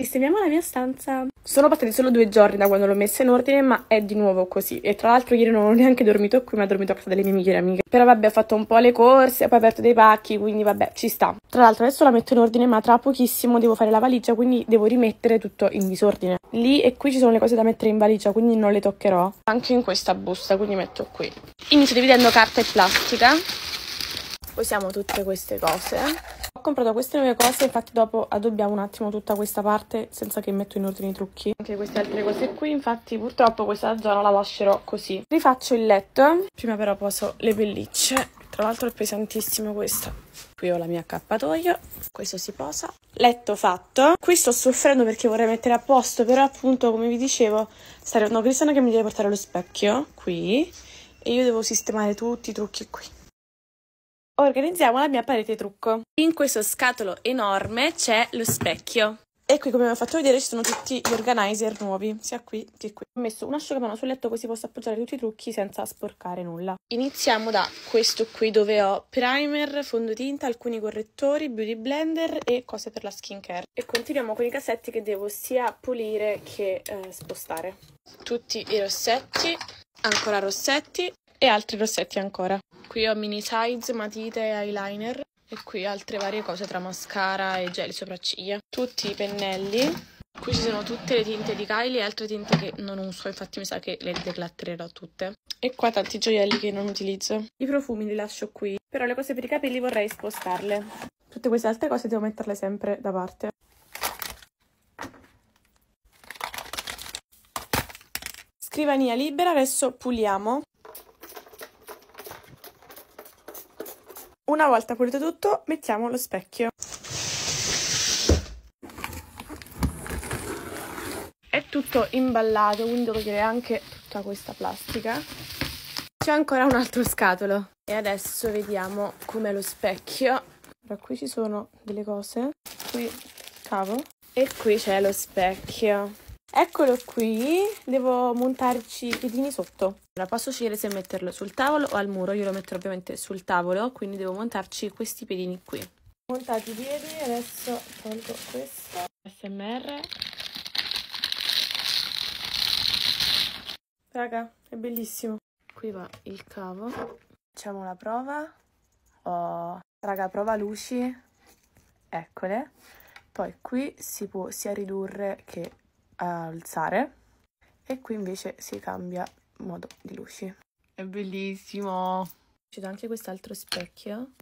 Sistemiamo la mia stanza. Sono passati solo due giorni da quando l'ho messa in ordine, ma è di nuovo così. E tra l'altro ieri non ho neanche dormito qui, ma ho dormito a casa delle mie migliori amiche. Però vabbè, ho fatto un po' le corse, poi ho aperto dei pacchi, quindi vabbè, ci sta. Tra l'altro adesso la metto in ordine, ma tra pochissimo devo fare la valigia, quindi devo rimettere tutto in disordine. Lì e qui ci sono le cose da mettere in valigia, quindi non le toccherò. Anche in questa busta, quindi metto qui. Inizio dividendo carta e plastica. Usiamo tutte queste cose. Ho comprato queste nuove cose, infatti dopo addobbiamo un attimo tutta questa parte senza che metto in ordine i trucchi. Anche queste altre cose qui, infatti purtroppo questa zona la lascerò così. Rifaccio il letto, prima però poso le pellicce. Tra l'altro è pesantissimo questa. Qui ho la mia accappatoio, questo si posa. Letto fatto. Qui sto soffrendo perché vorrei mettere a posto, però appunto come vi dicevo, sta arrivando Cristiano che mi deve portare lo specchio, qui, e io devo sistemare tutti i trucchi qui organizziamo la mia parete trucco. In questo scatolo enorme c'è lo specchio. E qui, come vi ho fatto vedere, ci sono tutti gli organizer nuovi, sia qui che qui. Ho messo un asciugamano sul letto così posso appoggiare tutti i trucchi senza sporcare nulla. Iniziamo da questo qui dove ho primer, fondotinta, alcuni correttori, beauty blender e cose per la skincare. E continuiamo con i cassetti che devo sia pulire che eh, spostare. Tutti i rossetti, ancora rossetti e altri rossetti ancora. Qui ho mini size, matite e eyeliner e qui altre varie cose tra mascara e gel sopracciglia. Tutti i pennelli. Qui ci sono tutte le tinte di Kylie e altre tinte che non uso, infatti mi sa che le declattererò tutte. E qua tanti gioielli che non utilizzo. I profumi li lascio qui, però le cose per i capelli vorrei spostarle. Tutte queste altre cose devo metterle sempre da parte. Scrivania libera, adesso puliamo. Una volta pulito tutto, mettiamo lo specchio. È tutto imballato, quindi devo togliere anche tutta questa plastica. C'è ancora un altro scatolo. E adesso vediamo com'è lo specchio. Allora, qui ci sono delle cose. Qui cavo. E qui c'è lo specchio. Eccolo qui, devo montarci i piedini sotto. Ora posso scegliere se metterlo sul tavolo o al muro, io lo metterò ovviamente sul tavolo, quindi devo montarci questi piedini qui. Montati i piedi, adesso tolgo questo. SMR. Raga, è bellissimo. Qui va il cavo. Facciamo la prova. Oh, raga, prova luci. Eccole. Poi qui si può sia ridurre che alzare e qui invece si cambia modo di luci. È bellissimo! C'è anche quest'altro specchio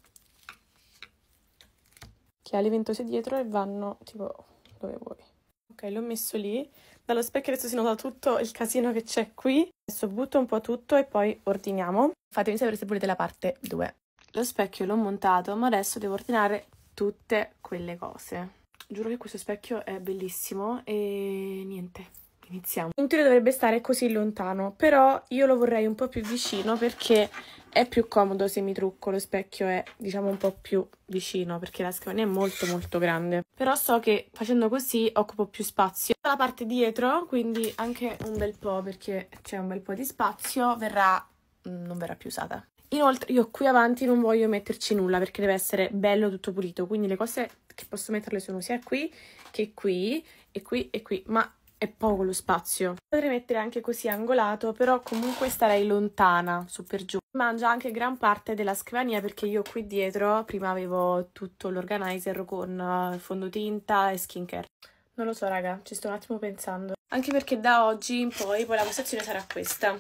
che ha le ventose dietro e vanno tipo dove vuoi. Ok, l'ho messo lì. Dallo specchio adesso si nota tutto il casino che c'è qui. Adesso butto un po' tutto e poi ordiniamo. Fatemi sapere se volete la parte 2. Lo specchio l'ho montato, ma adesso devo ordinare tutte quelle cose. Giuro che questo specchio è bellissimo e niente, iniziamo. In teoria dovrebbe stare così lontano, però io lo vorrei un po' più vicino perché è più comodo se mi trucco, lo specchio è diciamo un po' più vicino perché la scrivania è molto molto grande. Però so che facendo così occupo più spazio. La parte dietro, quindi anche un bel po' perché c'è un bel po' di spazio, verrà mm, non verrà più usata. Inoltre io qui avanti non voglio metterci nulla perché deve essere bello tutto pulito, quindi le cose che posso metterle sono sia qui che qui e qui e qui, ma è poco lo spazio. Potrei mettere anche così angolato, però comunque starei lontana, su per giù. Mangia anche gran parte della scrivania perché io qui dietro prima avevo tutto l'organizer con eh, fondotinta e skincare. Non lo so raga, ci sto un attimo pensando. Anche perché da oggi in poi poi la postazione sarà questa.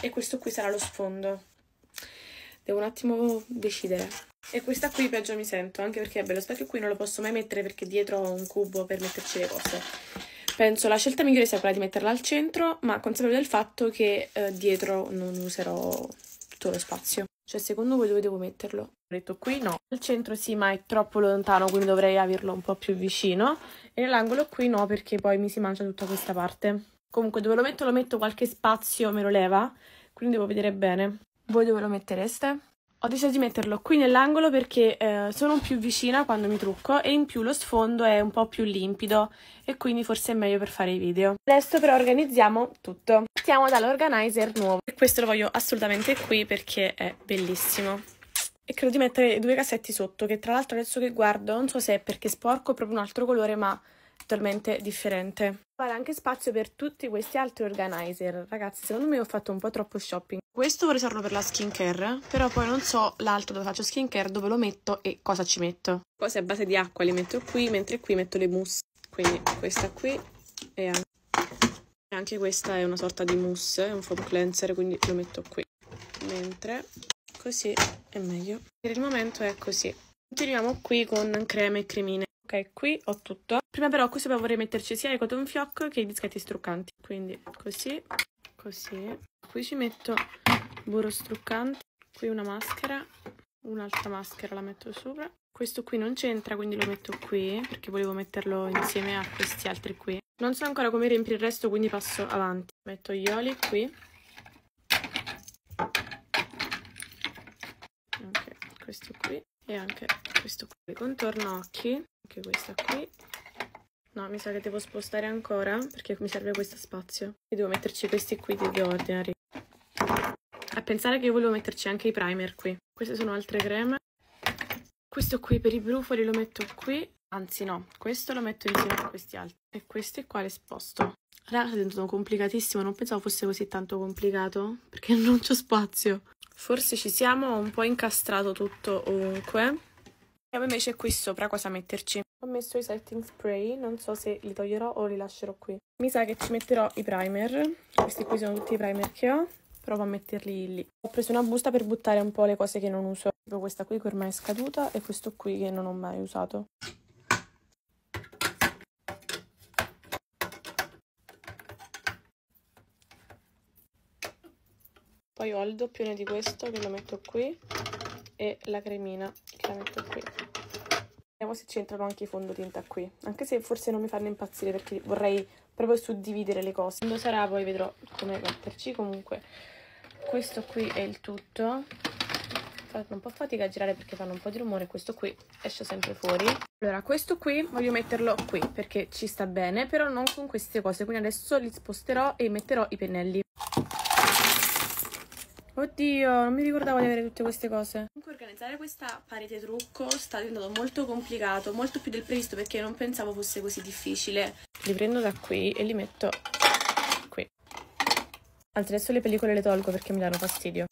E questo qui sarà lo sfondo. Devo un attimo decidere. E questa qui peggio mi sento, anche perché bello specchio qui non lo posso mai mettere perché dietro ho un cubo per metterci le cose. Penso la scelta migliore sia quella di metterla al centro, ma consapevole del fatto che eh, dietro non userò tutto lo spazio. Cioè, secondo voi dove devo metterlo? Ho detto qui no. Al centro sì, ma è troppo lontano, quindi dovrei averlo un po' più vicino. E nell'angolo qui no, perché poi mi si mangia tutta questa parte. Comunque, dove lo metto, lo metto qualche spazio, me lo leva. Quindi devo vedere bene. Voi dove lo mettereste? Ho deciso di metterlo qui nell'angolo perché eh, sono più vicina quando mi trucco e in più lo sfondo è un po' più limpido e quindi forse è meglio per fare i video. Adesso però organizziamo tutto. Partiamo dall'organizer nuovo e questo lo voglio assolutamente qui perché è bellissimo. E credo di mettere due cassetti sotto che tra l'altro adesso che guardo non so se è perché sporco proprio un altro colore ma totalmente differente. Fare anche spazio per tutti questi altri organizer. Ragazzi, secondo me ho fatto un po' troppo shopping. Questo vorrei usarlo per la skincare, però poi non so l'altro dove faccio skincare, dove lo metto e cosa ci metto. Cose a base di acqua li metto qui, mentre qui metto le mousse. Quindi questa qui e anche, anche questa è una sorta di mousse, è un foam cleanser, quindi lo metto qui. Mentre così è meglio. Per il momento è così. Continuiamo qui con creme e cremine. Ok, qui ho tutto. Prima però qui sopra vorrei metterci sia i cotton fioc che i dischetti struccanti. Quindi così, così. Qui ci metto burro struccante. Qui una maschera. Un'altra maschera la metto sopra. Questo qui non c'entra, quindi lo metto qui, perché volevo metterlo insieme a questi altri qui. Non so ancora come riempire il resto, quindi passo avanti. Metto gli oli qui. Anche questo qui. E anche questo qui. Contorno occhi. Anche questa qui. No, mi sa che devo spostare ancora, perché mi serve questo spazio. E devo metterci questi qui di ordinary. A pensare che io volevo metterci anche i primer qui. Queste sono altre creme. Questo qui per i brufoli lo metto qui. Anzi no, questo lo metto insieme a questi altri. E questi qua li sposto. Raga, è diventato complicatissimo. Non pensavo fosse così tanto complicato. Perché non c'ho spazio. Forse ci siamo. Ho un po' incastrato tutto ovunque. E invece qui sopra cosa metterci. Ho messo i setting spray. Non so se li toglierò o li lascerò qui. Mi sa che ci metterò i primer. Questi qui sono tutti i primer che ho provo a metterli lì. Ho preso una busta per buttare un po' le cose che non uso, tipo questa qui che ormai è scaduta e questo qui che non ho mai usato. Poi ho il doppione di questo che lo metto qui e la cremina che la metto qui. Vediamo se c'entrano anche i fondotinta qui, anche se forse non mi fanno impazzire perché vorrei proprio suddividere le cose. Quando sarà poi vedrò come metterci, comunque questo qui è il tutto. Fanno un po' fatica a girare perché fanno un po' di rumore. Questo qui esce sempre fuori. Allora questo qui voglio metterlo qui perché ci sta bene però non con queste cose. Quindi adesso li sposterò e metterò i pennelli Oddio, non mi ricordavo di avere tutte queste cose. Comunque organizzare questa parete trucco sta diventando molto complicato, molto più del previsto perché non pensavo fosse così difficile. Li prendo da qui e li metto Anzi, adesso le pellicole le tolgo perché mi danno fastidio.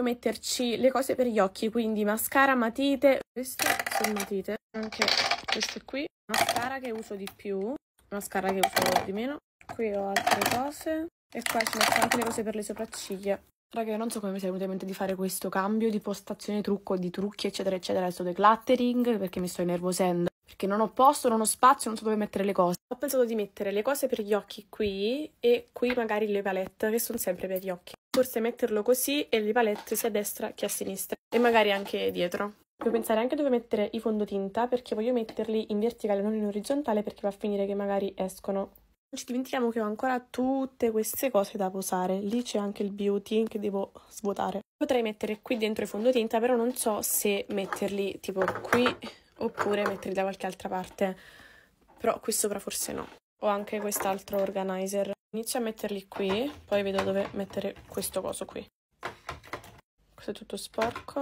Voglio metterci le cose per gli occhi, quindi mascara, matite, queste sono matite, anche queste qui, mascara che uso di più, mascara che uso di meno, Qui ho altre cose. E qua ci metto anche le cose per le sopracciglia. Raga, io non so come mi sia venuto in mente di fare questo cambio di postazione trucco, di trucchi, eccetera, eccetera. Adesso decluttering, perché mi sto innervosendo. Perché non ho posto, non ho spazio, non so dove mettere le cose. Ho pensato di mettere le cose per gli occhi qui e qui magari le palette, che sono sempre per gli occhi. Forse metterlo così e le palette sia a destra che a sinistra. E magari anche dietro. Devo pensare anche dove mettere i fondotinta, perché voglio metterli in verticale, non in orizzontale, perché va a finire che magari escono non ci dimentichiamo che ho ancora tutte queste cose da posare. Lì c'è anche il beauty che devo svuotare. Potrei mettere qui dentro i fondotinta, però non so se metterli tipo qui oppure metterli da qualche altra parte. Però qui sopra forse no. Ho anche quest'altro organizer. Inizio a metterli qui, poi vedo dove mettere questo coso qui. Questo è tutto sporco.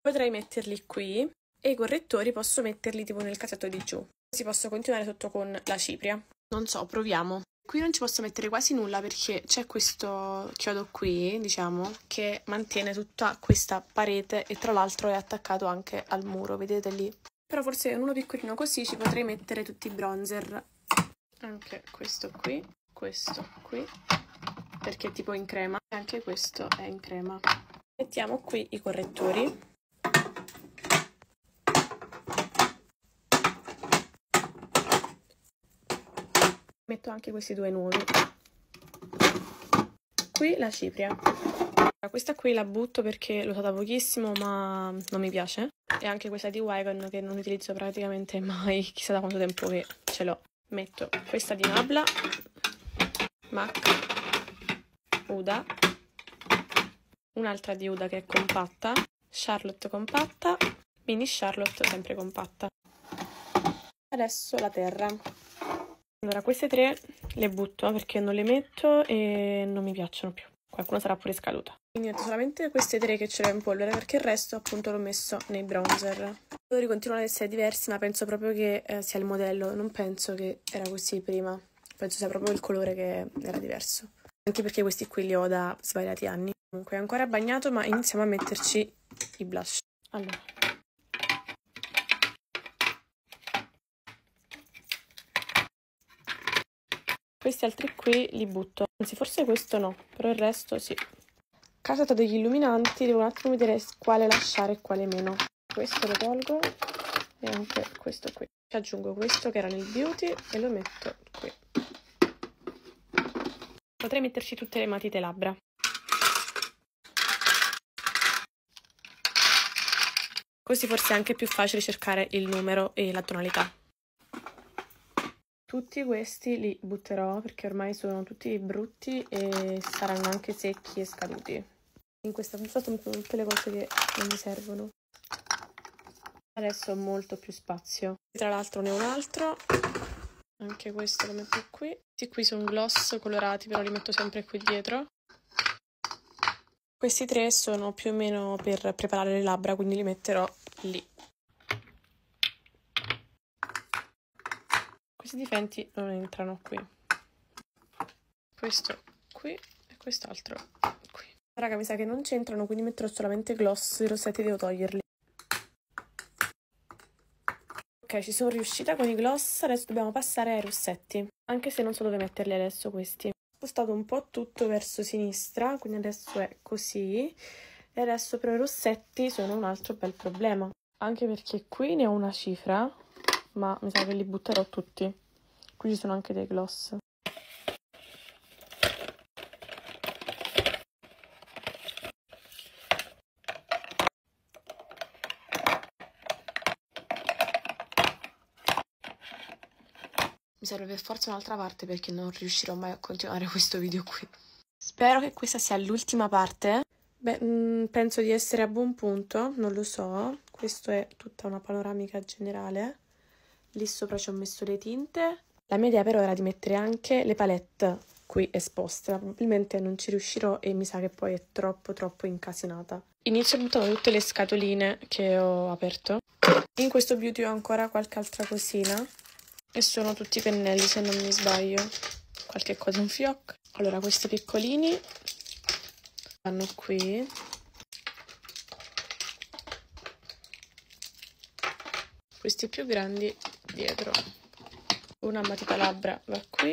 Potrei metterli qui e i correttori posso metterli tipo nel casetto di giù. Così posso continuare sotto con la cipria. Non so, proviamo. Qui non ci posso mettere quasi nulla perché c'è questo chiodo qui, diciamo, che mantiene tutta questa parete e tra l'altro è attaccato anche al muro, vedete lì? Però forse in uno piccolino così ci potrei mettere tutti i bronzer. Anche questo qui, questo qui, perché è tipo in crema. E anche questo è in crema. Mettiamo qui i correttori. Metto anche questi due nuovi qui la cipria questa qui la butto perché l'ho usata pochissimo ma non mi piace e anche questa di Wagon che non utilizzo praticamente mai chissà da quanto tempo che ce l'ho metto questa di Nabla MAC Uda un'altra di Uda che è compatta, Charlotte compatta, mini Charlotte sempre compatta. Adesso la terra. Allora, queste tre le butto perché non le metto e non mi piacciono più. Qualcuno sarà pure scaduta. Quindi metto solamente queste tre che ce le ho in polvere perché il resto appunto l'ho messo nei bronzer. I colori continuano ad essere diversi ma penso proprio che eh, sia il modello, non penso che era così prima. Penso sia proprio il colore che era diverso. Anche perché questi qui li ho da svariati anni. Comunque è ancora bagnato ma iniziamo a metterci i blush. Allora, Questi altri qui li butto. Anzi, forse questo no, però il resto sì. Casata degli illuminanti, devo un attimo vedere quale lasciare e quale meno. Questo lo tolgo e anche questo qui. Aggiungo questo che era nel beauty e lo metto qui. Potrei metterci tutte le matite labbra. Così forse è anche più facile cercare il numero e la tonalità. Tutti questi li butterò perché ormai sono tutti brutti e saranno anche secchi e scaduti. In questa busta sono tutte le cose che non mi servono. Adesso ho molto più spazio. Tra l'altro ne ho un altro. Anche questo lo metto qui. Questi qui sono gloss colorati, però li metto sempre qui dietro. Questi tre sono più o meno per preparare le labbra, quindi li metterò lì. Questi difetti non entrano qui. Questo qui e quest'altro qui. Raga, mi sa che non c'entrano, quindi metterò solamente gloss. I rossetti devo toglierli. Ok, ci sono riuscita con i gloss, adesso dobbiamo passare ai rossetti. Anche se non so dove metterli adesso questi. Ho spostato un po' tutto verso sinistra, quindi adesso è così. E adesso però i rossetti sono un altro bel problema. Anche perché qui ne ho una cifra, ma mi sa che li butterò tutti. Qui ci sono anche dei gloss. Mi serve per forza un'altra parte perché non riuscirò mai a continuare questo video qui. Spero che questa sia l'ultima parte. Beh, mh, mm, penso di essere a buon punto, non lo so. Questa è tutta una panoramica generale. Lì sopra ci ho messo le tinte la mia idea però era di mettere anche le palette qui esposte, probabilmente non ci riuscirò e mi sa che poi è troppo troppo incasinata. Inizio buttando tutte le scatoline che ho aperto. In questo beauty ho ancora qualche altra cosina e sono tutti pennelli se non mi sbaglio. Qualche cosa un fiocco. Allora questi piccolini vanno qui. Questi più grandi dietro una matita labbra va qui.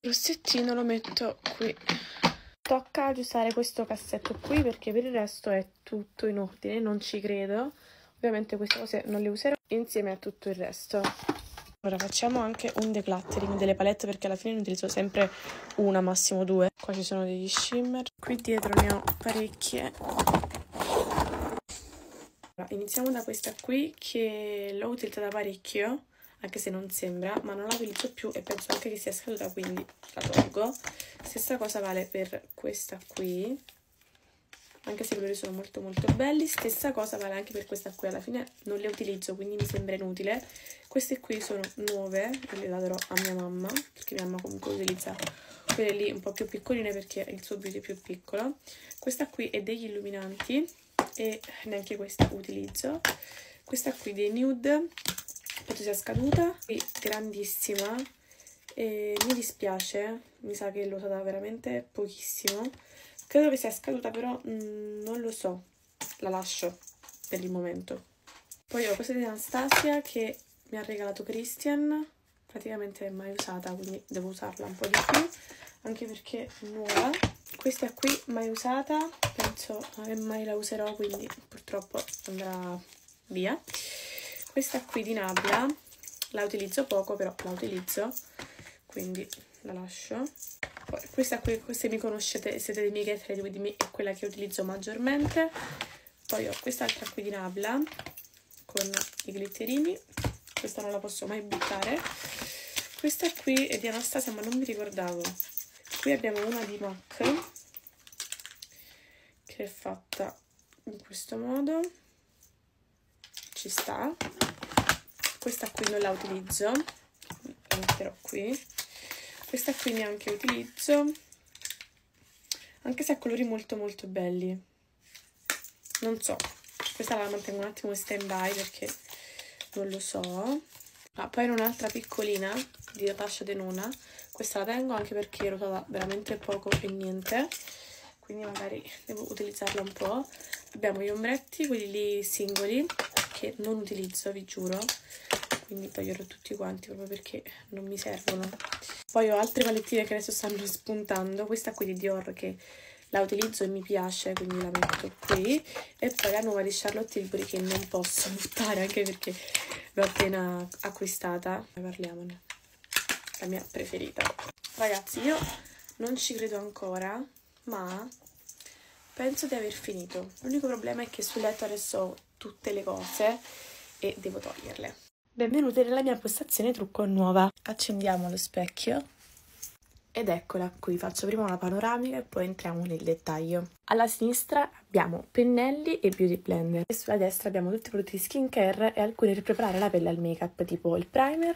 Il rossettino lo metto qui. Tocca aggiustare questo cassetto qui perché per il resto è tutto in ordine non ci credo. Ovviamente queste cose non le userò insieme a tutto il resto. Ora facciamo anche un decluttering delle palette perché alla fine ne utilizzo sempre una massimo due. Qua ci sono degli shimmer. Qui dietro ne ho parecchie iniziamo da questa qui che l'ho utilizzata parecchio, anche se non sembra, ma non la utilizzo più e penso anche che sia scaduta, quindi la tolgo. Stessa cosa vale per questa qui, anche se i colori sono molto molto belli. Stessa cosa vale anche per questa qui, alla fine non le utilizzo, quindi mi sembra inutile. Queste qui sono nuove le darò a mia mamma, perché mia mamma comunque utilizza quelle lì un po' più piccoline perché il suo beauty è più piccolo. Questa qui è degli illuminanti e neanche questa utilizzo. Questa qui dei nude penso sia scaduta qui grandissima. E mi dispiace mi sa che l'ho usata veramente pochissimo. Credo che sia scaduta però mh, mm, non lo so. La lascio per il momento. Poi ho questa di Anastasia che mi ha regalato Christian. Praticamente mai usata quindi devo usarla un po' di più. Anche perché è nuova. Questa qui mai usata penso che mai la userò quindi purtroppo andrà via. Questa qui di Nabla la utilizzo poco però la utilizzo quindi la lascio. Poi questa qui se mi conoscete siete dei miei get with me è quella che utilizzo maggiormente. Poi ho quest'altra qui di Nabla con i glitterini. Questa non la posso mai buttare. Questa qui è di Anastasia ma non mi ricordavo. Qui abbiamo una di MAC che è fatta in questo modo. Ci sta. Questa qui non la utilizzo. La metterò qui. Questa qui neanche utilizzo. Anche se ha colori molto molto belli. Non so. Questa la mantengo un attimo in stand by perché non lo so. Ah, poi un'altra piccolina di Natasha Denona. Questa la tengo anche perché ero usata veramente poco e niente quindi magari devo utilizzarla un po' abbiamo gli ombretti quelli lì singoli che non utilizzo vi giuro. Quindi toglierò tutti quanti proprio perché non mi servono. Poi ho altre palettine che adesso stanno spuntando. Questa qui di Dior che la utilizzo e mi piace quindi la metto qui. E poi la nuova di Charlotte Tilbury che non posso buttare anche perché l'ho appena acquistata. Parliamone. La mia preferita. Ragazzi io non ci credo ancora ma penso di aver finito. L'unico problema è che sul letto adesso ho tutte le cose e devo toglierle. Benvenuti nella mia postazione trucco nuova. Accendiamo lo specchio. Ed eccola qui, faccio prima una panoramica e poi entriamo nel dettaglio. Alla sinistra abbiamo pennelli e beauty blender. E sulla destra abbiamo tutti i prodotti skincare e alcuni per preparare la pelle al make up tipo il primer,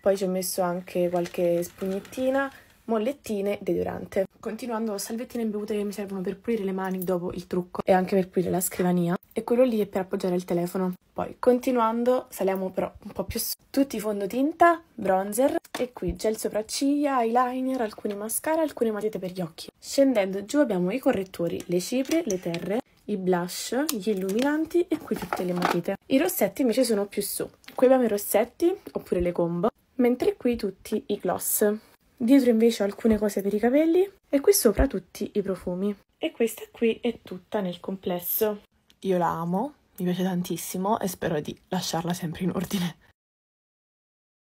poi ci ho messo anche qualche spugnettina, mollettine e deodorante. Continuando salvettine imbevute che mi servono per pulire le mani dopo il trucco e anche per pulire la scrivania e quello lì è per appoggiare il telefono. Poi continuando saliamo però un po' più su. Tutti fondotinta, bronzer e qui gel sopracciglia, eyeliner, alcuni mascara, alcune matite per gli occhi. Scendendo giù abbiamo i correttori, le ciprie, le terre, i blush, gli illuminanti e qui tutte le matite. I rossetti invece sono più su. Qui abbiamo i rossetti oppure le combo, mentre qui tutti i gloss. Dietro invece ho alcune cose per i capelli e qui sopra tutti i profumi. E questa qui è tutta nel complesso. Io la amo, mi piace tantissimo e spero di lasciarla sempre in ordine.